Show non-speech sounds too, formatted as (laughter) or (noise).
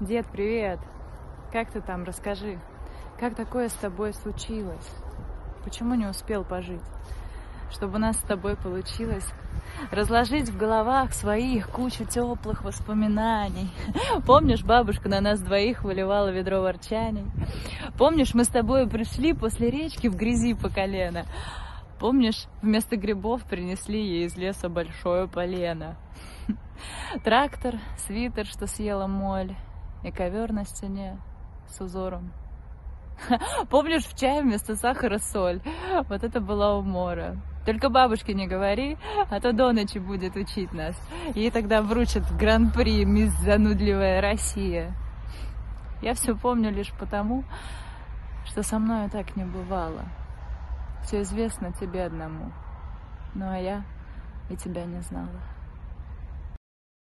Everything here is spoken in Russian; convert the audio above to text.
Дед, привет! Как ты там? Расскажи. Как такое с тобой случилось? Почему не успел пожить? Чтобы у нас с тобой получилось разложить в головах своих кучу теплых воспоминаний. (laughs) Помнишь, бабушка на нас двоих выливала ведро ворчаний? Помнишь, мы с тобой пришли после речки в грязи по колено? Помнишь, вместо грибов принесли ей из леса большое полено? (laughs) Трактор, свитер, что съела моль, и ковер на стене с узором. (laughs) Помнишь, в чае вместо сахара соль? Вот это была умора. Только бабушке не говори, а то до ночи будет учить нас. Ей тогда вручат гран-при «Мисс Занудливая Россия». Я все помню лишь потому, что со мной так не бывало. Все известно тебе одному. Ну а я и тебя не знала.